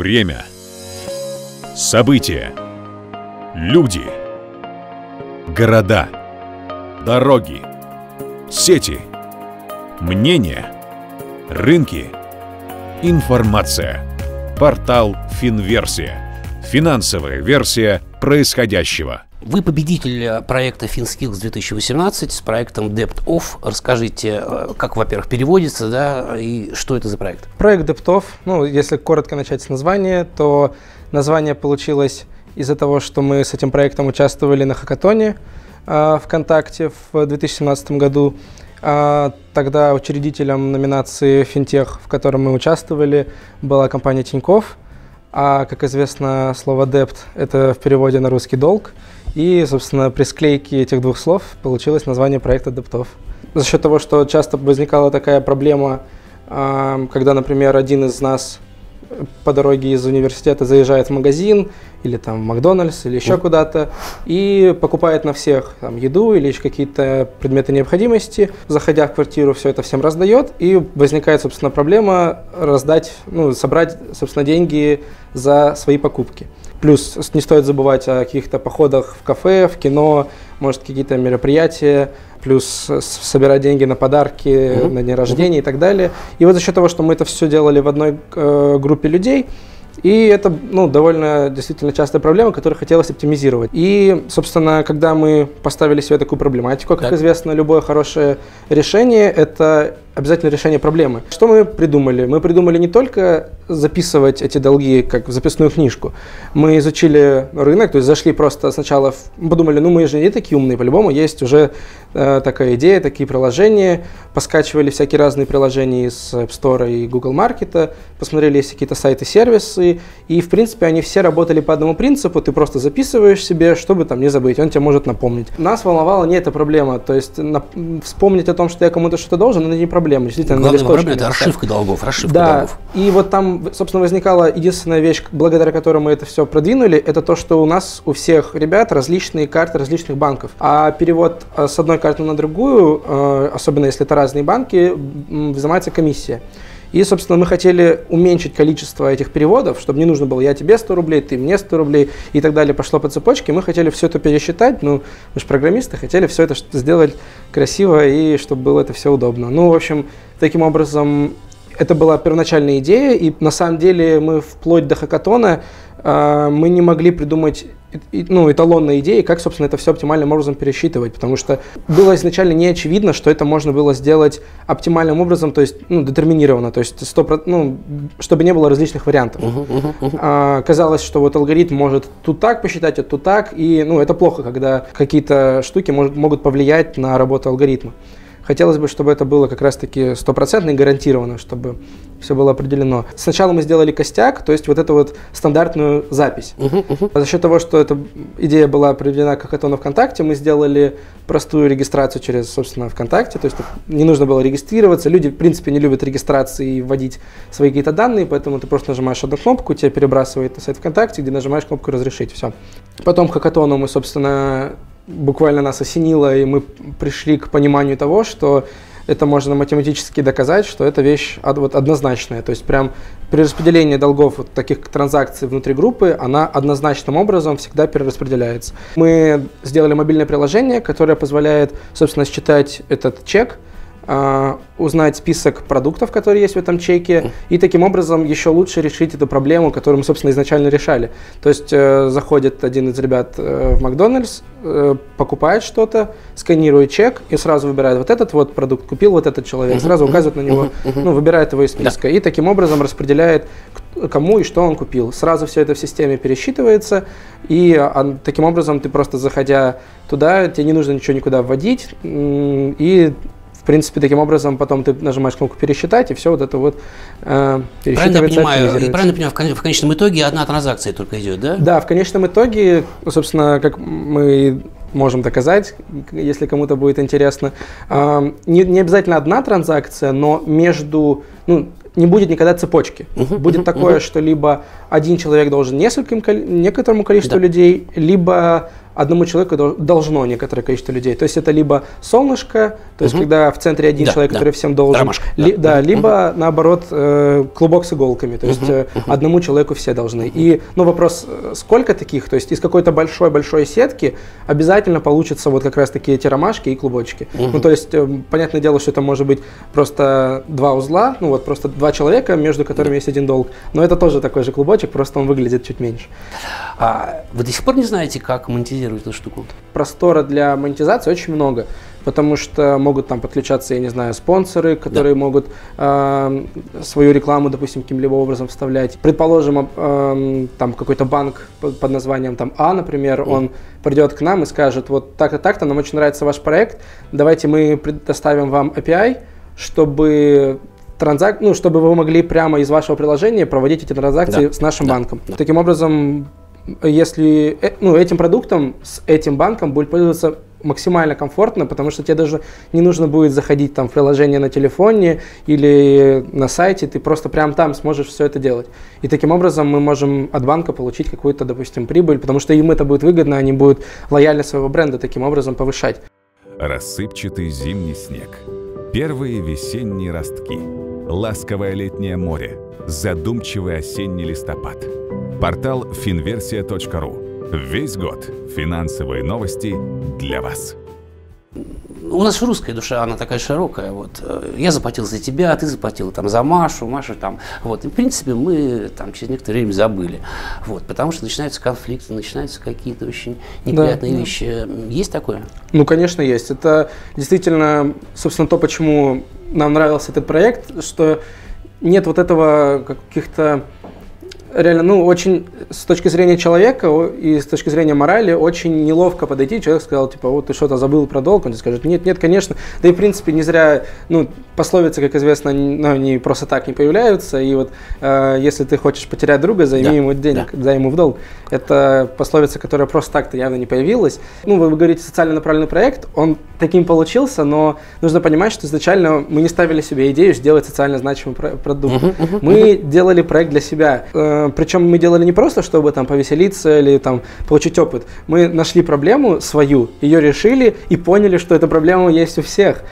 Время. События. Люди. Города. Дороги. Сети. Мнения. Рынки. Информация. Портал Финверсия. Финансовая версия происходящего. Вы победитель проекта FinSkills 2018 с проектом Debt Off. Расскажите, э, как, во-первых, переводится, да, и что это за проект? Проект Debt Off, ну, если коротко начать с названия, то название получилось из-за того, что мы с этим проектом участвовали на хакатоне э, ВКонтакте в 2017 году. А, тогда учредителем номинации «Финтех», в котором мы участвовали, была компания Тиньков. А, как известно, слово «депт» — это в переводе на русский «долг». И, собственно, при склейке этих двух слов получилось название проекта «Дептов». За счет того, что часто возникала такая проблема, а, когда, например, один из нас по дороге из университета заезжает в магазин или там в Макдональдс или еще куда-то и покупает на всех там, еду или еще какие-то предметы необходимости, заходя в квартиру, все это всем раздает и возникает, собственно, проблема раздать, ну, собрать, собственно, деньги за свои покупки. Плюс не стоит забывать о каких-то походах в кафе, в кино, может, какие-то мероприятия, плюс собирать деньги на подарки, mm-hmm. на день рождения mm-hmm. и так далее. И вот за счет того, что мы это все делали в одной э, группе людей, и это ну, довольно действительно частая проблема, которую хотелось оптимизировать. И, собственно, когда мы поставили себе такую проблематику, как так. известно, любое хорошее решение – это обязательно решение проблемы. Что мы придумали? Мы придумали не только записывать эти долги как в записную книжку. Мы изучили рынок, то есть зашли просто сначала, в, подумали, ну мы же не такие умные, по-любому есть уже э, такая идея, такие приложения, поскачивали всякие разные приложения из App Store и Google Market, посмотрели, есть какие-то сайты, сервисы, и в принципе они все работали по одному принципу, ты просто записываешь себе, чтобы там не забыть, он тебе может напомнить. Нас волновала не эта проблема, то есть на, вспомнить о том, что я кому-то что-то должен, это не проблема. Действительно, Главная проблема – это расшивка долгов, расшивка да. долгов. И вот там, собственно, возникала единственная вещь, благодаря которой мы это все продвинули, это то, что у нас у всех ребят различные карты различных банков. А перевод э, с одной карты на другую, э, особенно если это разные банки, взимается комиссия. И, собственно, мы хотели уменьшить количество этих переводов, чтобы не нужно было я тебе 100 рублей, ты мне 100 рублей и так далее. Пошло по цепочке. Мы хотели все это пересчитать. Ну, мы же программисты, хотели все это сделать красиво и чтобы было это все удобно. Ну, в общем, таким образом, это была первоначальная идея, и на самом деле мы вплоть до хакатона э, мы не могли придумать ну, эталонной идеи, как, собственно, это все оптимальным образом пересчитывать, потому что было изначально не очевидно, что это можно было сделать оптимальным образом, то есть, ну, детерминированно, то есть, 100%, ну, чтобы не было различных вариантов. Uh-huh, uh-huh, uh-huh. А, казалось, что вот алгоритм может тут так посчитать, а тут так, и, ну, это плохо, когда какие-то штуки может, могут повлиять на работу алгоритма. Хотелось бы, чтобы это было как раз-таки стопроцентно и гарантированно, чтобы все было определено. Сначала мы сделали костяк, то есть вот эту вот стандартную запись. Uh-huh, uh-huh. За счет того, что эта идея была определена как это на ВКонтакте, мы сделали простую регистрацию через, собственно, ВКонтакте, то есть не нужно было регистрироваться. Люди, в принципе, не любят регистрации и вводить свои какие-то данные, поэтому ты просто нажимаешь одну кнопку, тебя перебрасывает на сайт ВКонтакте, где нажимаешь кнопку «Разрешить», все. Потом к хакатону мы, собственно, буквально нас осенило, и мы пришли к пониманию того, что это можно математически доказать, что эта вещь вот однозначная. То есть прям при распределении долгов вот таких транзакций внутри группы, она однозначным образом всегда перераспределяется. Мы сделали мобильное приложение, которое позволяет, собственно, считать этот чек – узнать список продуктов, которые есть в этом чеке, и таким образом еще лучше решить эту проблему, которую мы, собственно, изначально решали. То есть э, заходит один из ребят э, в Макдональдс, э, покупает что-то, сканирует чек и сразу выбирает вот этот вот продукт, купил вот этот человек, сразу указывает на него, ну, выбирает его из списка, и таким образом распределяет, кому и что он купил. Сразу все это в системе пересчитывается, и а, таким образом ты просто заходя туда, тебе не нужно ничего никуда вводить, и в принципе, таким образом потом ты нажимаешь кнопку «Пересчитать», и все вот это вот э, правильно я понимаю, правильно понимаю, в конечном итоге одна транзакция только идет, да? Да, в конечном итоге, собственно, как мы можем доказать, если кому-то будет интересно, э, не, не обязательно одна транзакция, но между, ну, не будет никогда цепочки. Uh-huh, будет uh-huh, такое, uh-huh. что либо один человек должен нескольким, некоторому количеству да. людей, либо одному человеку должно некоторое количество людей. То есть это либо солнышко, то есть угу. когда в центре один да, человек, да. который всем должен, Ромашка, ли, да. да, либо угу. наоборот э, клубок с иголками, то есть угу. одному человеку все должны. И ну вопрос, сколько таких, то есть из какой-то большой-большой сетки обязательно получится вот как раз такие эти ромашки и клубочки. Угу. Ну то есть понятное дело, что это может быть просто два узла, ну вот просто два человека, между которыми да. есть один долг, но это тоже такой же клубочек, просто он выглядит чуть меньше. А вы до сих пор не знаете, как монетизировать эту штуку? Простора для монетизации очень много, потому что могут там подключаться, я не знаю, спонсоры, которые да. могут э, свою рекламу, допустим, каким-либо образом вставлять. Предположим, э, там какой-то банк под, названием там А, например, mm. он придет к нам и скажет, вот так-то, так-то, нам очень нравится ваш проект, давайте мы предоставим вам API, чтобы транзак... ну, чтобы вы могли прямо из вашего приложения проводить эти транзакции да. с нашим да. банком. Да. Таким образом, если э, ну, этим продуктом с этим банком будет пользоваться максимально комфортно, потому что тебе даже не нужно будет заходить там в приложение на телефоне или на сайте, ты просто прямо там сможешь все это делать. И таким образом мы можем от банка получить какую-то, допустим, прибыль, потому что им это будет выгодно, они будут лояльность своего бренда таким образом повышать. Рассыпчатый зимний снег. Первые весенние ростки ласковое летнее море, задумчивый осенний листопад. Портал finversia.ru. Весь год финансовые новости для вас. У нас русская душа, она такая широкая. Вот. Э, я заплатил за тебя, ты заплатил там, за Машу, Маша там. Вот. И, в принципе, мы там через некоторое время забыли. Вот. Потому что начинаются конфликты, начинаются какие-то очень неприятные да, вещи. Да. Есть такое? Ну, конечно, есть. Это действительно, собственно, то, почему нам нравился этот проект, что нет вот этого каких-то реально, ну, очень с точки зрения человека и с точки зрения морали очень неловко подойти. Человек сказал, типа, вот ты что-то забыл про долг, он тебе скажет, нет, нет, конечно. Да и, в принципе, не зря, ну, пословицы, как известно, ну, они просто так не появляются. И вот э, если ты хочешь потерять друга, займи да, ему денег, да. дай ему в долг. Это пословица, которая просто так-то явно не появилась. Ну, вы, вы говорите, социально направленный проект, он таким получился, но нужно понимать, что изначально мы не ставили себе идею сделать социально значимый продукт. Uh-huh, uh-huh, мы uh-huh. делали проект для себя. Э, причем мы делали не просто, чтобы там повеселиться или там получить опыт. Мы нашли проблему свою, ее решили и поняли, что эта проблема есть у всех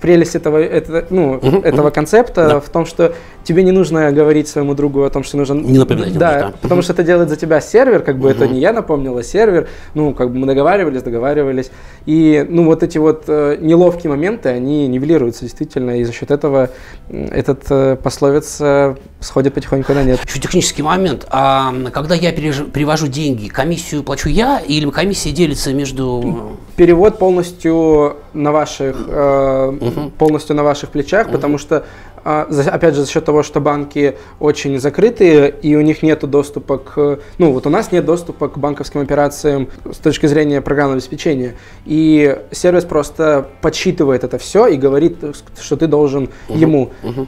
прелесть этого, это, ну, uh-huh, этого uh-huh. концепта да. в том, что тебе не нужно говорить своему другу о том, что нужно... Не напоминать. Да, да. потому что это делает за тебя сервер, как бы uh-huh. это не я напомнил, а сервер. Ну, как бы мы договаривались, договаривались. И, ну, вот эти вот э, неловкие моменты, они нивелируются действительно, и за счет этого этот э, пословец э, сходит потихоньку на нет. Еще технический момент. А когда я перевожу деньги, комиссию плачу я или комиссия делится между... Перевод полностью на ваших, э, угу. полностью на ваших плечах, угу. потому что а, опять же, за счет того, что банки очень закрытые, и у них нет доступа к... Ну, вот у нас нет доступа к банковским операциям с точки зрения программного обеспечения. И сервис просто подсчитывает это все и говорит, что ты должен uh-huh. ему. Uh-huh.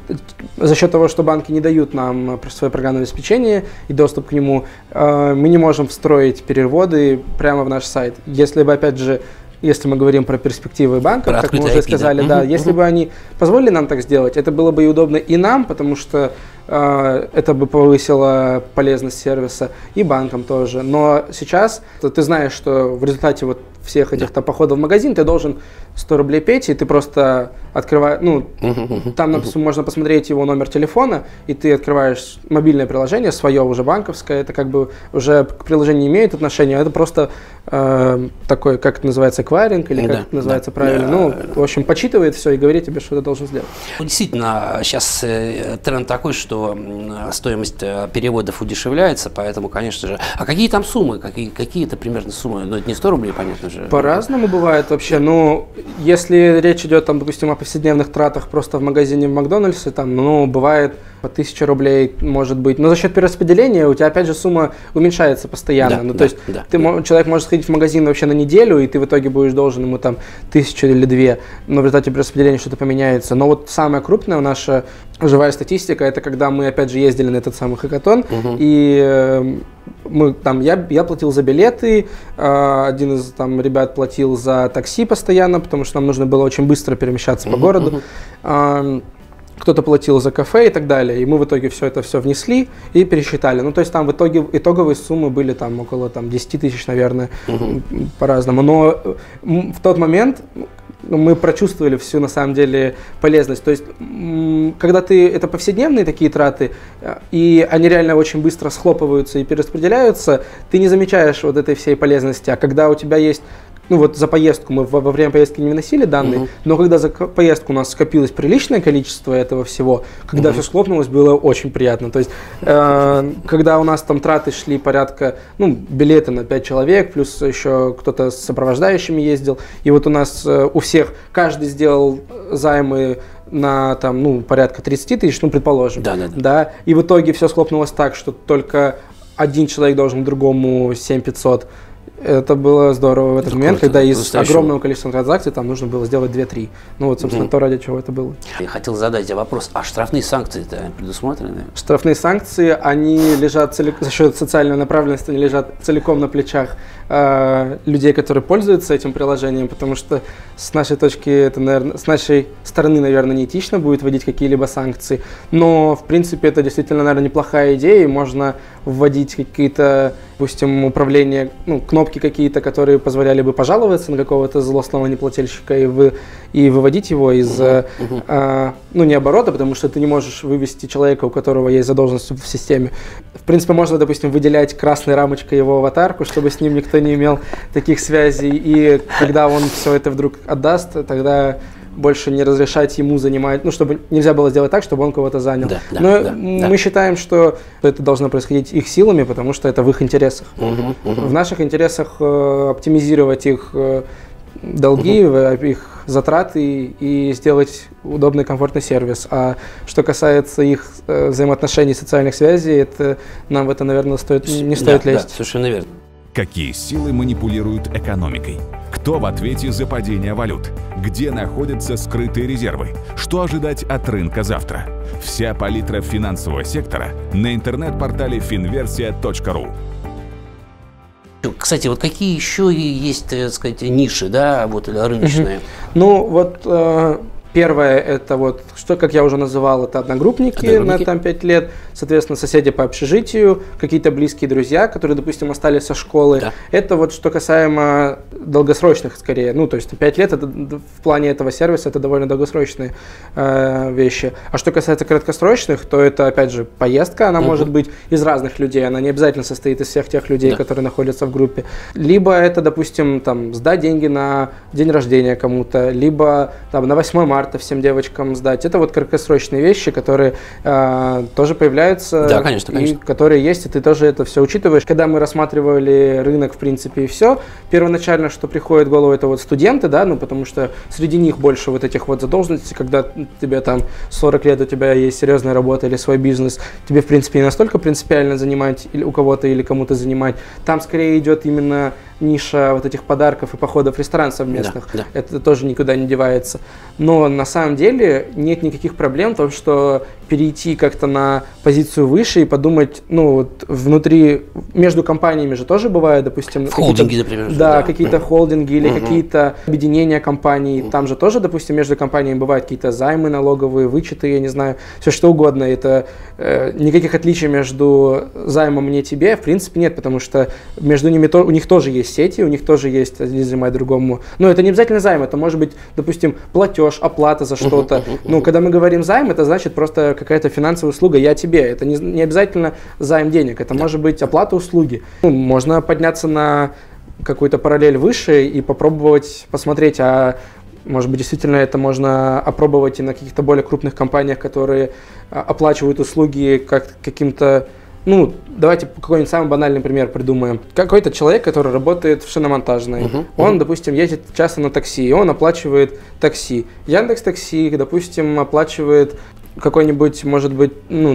За счет того, что банки не дают нам свое программное обеспечение и доступ к нему, а, мы не можем встроить переводы прямо в наш сайт. Если бы, опять же, если мы говорим про перспективы банков, про как мы уже IP, сказали, да, да если бы они позволили нам так сделать, это было бы и удобно и нам, потому что э, это бы повысило полезность сервиса, и банкам тоже. Но сейчас ты знаешь, что в результате вот всех этих там походов в магазин ты должен 100 рублей петь, и ты просто открываешь, ну, там можно посмотреть его номер телефона, и ты открываешь мобильное приложение, свое уже банковское, это как бы уже к приложению не имеет отношения, это просто э, такой, как это называется, эквайринг, или как да, это называется да, правильно, да. ну, в общем, почитывает все и говорит тебе, что ты должен сделать. Действительно, сейчас э, тренд такой, что стоимость э, переводов удешевляется, поэтому, конечно же, а какие там суммы, какие, какие это примерно суммы, ну, это не 100 рублей, понятно же. По-разному бывает вообще, но если речь идет, там, допустим, о повседневных тратах просто в магазине в Макдональдсе, там, ну, бывает по 1000 рублей, может быть. Но за счет перераспределения у тебя, опять же, сумма уменьшается постоянно. Да, ну, да, то есть да, ты, да. человек может сходить в магазин вообще на неделю, и ты в итоге будешь должен ему там тысячу или две, но в результате перераспределения что-то поменяется. Но вот самая крупная наша живая статистика, это когда мы, опять же, ездили на этот самый хакатон, угу. и э, мы там, я, я платил за билеты, э, один из там ребят платил за такси постоянно, потому что нам нужно было очень быстро перемещаться угу, по городу. Угу. Э, кто-то платил за кафе и так далее. И мы в итоге все это все внесли и пересчитали. Ну, то есть там в итоге итоговые суммы были там около там, 10 тысяч, наверное, угу. по-разному. Но в тот момент мы прочувствовали всю, на самом деле, полезность. То есть, когда ты, это повседневные такие траты, э, и они реально очень быстро схлопываются и перераспределяются, ты не замечаешь вот этой всей полезности. А когда у тебя есть ну вот за поездку мы во, во время поездки не выносили данные, угу. но когда за поездку у нас скопилось приличное количество этого всего, когда угу. все схлопнулось, было очень приятно. То есть, э, когда у нас там траты шли порядка, ну, билеты на 5 человек, плюс еще кто-то с сопровождающими ездил, и вот у нас э, у всех, каждый сделал займы на там, ну, порядка 30 тысяч, ну, предположим. Да, да, да. да. И в итоге все схлопнулось так, что только один человек должен другому 7 500 это было здорово в этот это момент, круто. когда из огромного количества транзакций там нужно было сделать 2-3. Ну вот, собственно, угу. то, ради чего это было. Я хотел задать тебе вопрос, а штрафные санкции-то предусмотрены? Штрафные санкции, они лежат целик... за счет социальной направленности, они лежат целиком на плечах э, людей, которые пользуются этим приложением, потому что с нашей точки, это, наверное, с нашей стороны, наверное, неэтично будет вводить какие-либо санкции, но, в принципе, это действительно, наверное, неплохая идея, и можно вводить какие-то, допустим, управления, ну, кнопки какие-то, которые позволяли бы пожаловаться на какого-то злостного неплательщика и, вы, и выводить его из, uh-huh. Uh-huh. А, ну, не оборота, потому что ты не можешь вывести человека, у которого есть задолженность в системе. В принципе, можно, допустим, выделять красной рамочкой его аватарку, чтобы с ним никто не имел таких связей, и когда он все это вдруг отдаст, тогда больше не разрешать ему занимать, ну, чтобы нельзя было сделать так, чтобы он кого-то занял. Да, да, Но да, мы да. считаем, что это должно происходить их силами, потому что это в их интересах. Угу, угу. В наших интересах э, оптимизировать их э, долги, угу. их затраты и сделать удобный, комфортный сервис. А что касается их э, взаимоотношений, социальных связей, это нам в это, наверное, стоит, не стоит да, лезть. Да, совершенно верно. Какие силы манипулируют экономикой? Кто в ответе за падение валют? Где находятся скрытые резервы? Что ожидать от рынка завтра? Вся палитра финансового сектора на интернет-портале finversia.ru. Кстати, вот какие еще есть, так сказать, ниши, да, вот рыночные? Ну, вот э, Первое, это вот, что, как я уже называл, это одногруппники, одногруппники. на там 5 лет, соответственно, соседи по общежитию, какие-то близкие друзья, которые, допустим, остались со школы. Да. Это вот что касаемо долгосрочных, скорее, ну, то есть 5 лет это, в плане этого сервиса это довольно долгосрочные э, вещи. А что касается краткосрочных, то это, опять же, поездка, она угу. может быть из разных людей, она не обязательно состоит из всех тех людей, да. которые находятся в группе. Либо это, допустим, там, сдать деньги на день рождения кому-то, либо там на 8 марта марта всем девочкам сдать. Это вот краткосрочные вещи, которые э, тоже появляются. Да, конечно, конечно. И которые есть, и ты тоже это все учитываешь. Когда мы рассматривали рынок, в принципе, и все, первоначально, что приходит в голову, это вот студенты, да, ну, потому что среди них больше вот этих вот задолженностей, когда тебе там 40 лет, у тебя есть серьезная работа или свой бизнес, тебе, в принципе, не настолько принципиально занимать или у кого-то или кому-то занимать. Там скорее идет именно ниша вот этих подарков и походов в ресторан совместных. Да, да. Это тоже никуда не девается. Но на самом деле нет никаких проблем в том, что перейти как-то на позицию выше и подумать, ну, вот внутри, между компаниями же тоже бывает, допустим... В холдинги, например. Да, да. какие-то холдинги или угу. какие-то объединения компаний. Угу. Там же тоже, допустим, между компаниями бывают какие-то займы налоговые, вычеты, я не знаю, все что угодно. Это э, никаких отличий между займом мне тебе, в принципе, нет, потому что между ними то, у них тоже есть сети, у них тоже есть один занимает другому. Но это не обязательно займ, это может быть, допустим, платеж, оплата за что-то. Ну, когда мы говорим займ, это значит просто какая-то финансовая услуга «я тебе». Это не, не обязательно займ денег, это может быть оплата услуги. Ну, можно подняться на какую-то параллель выше и попробовать посмотреть, а может быть, действительно это можно опробовать и на каких-то более крупных компаниях, которые а, оплачивают услуги как каким-то ну, давайте какой-нибудь самый банальный пример придумаем. Какой-то человек, который работает в шиномонтажной, uh-huh, он, uh-huh. допустим, ездит часто на такси, и он оплачивает такси. Яндекс Такси, допустим, оплачивает какой-нибудь, может быть, ну,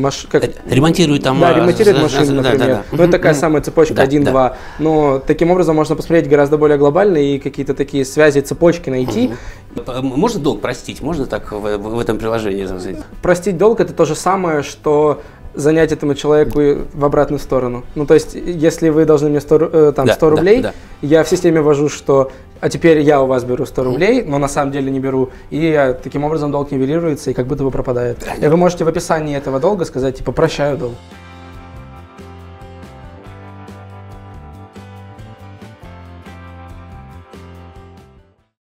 маш... как... Ремонтирует там... Да, ремонтирует машину, например. Да, да, да. Ну, это такая самая цепочка да, 1-2. Да. Но таким образом можно посмотреть гораздо более глобально и какие-то такие связи, цепочки найти. Можно долг простить? Можно так в, в этом приложении? Простить долг – это то же самое, что занять этому человеку в обратную сторону. Ну, то есть, если вы должны мне 100, э, там, 100 да, рублей, да, я в системе ввожу, что а теперь я у вас беру 100 рублей, но на самом деле не беру, и э, таким образом долг нивелируется и как будто бы пропадает. И вы можете в описании этого долга сказать, типа, прощаю долг.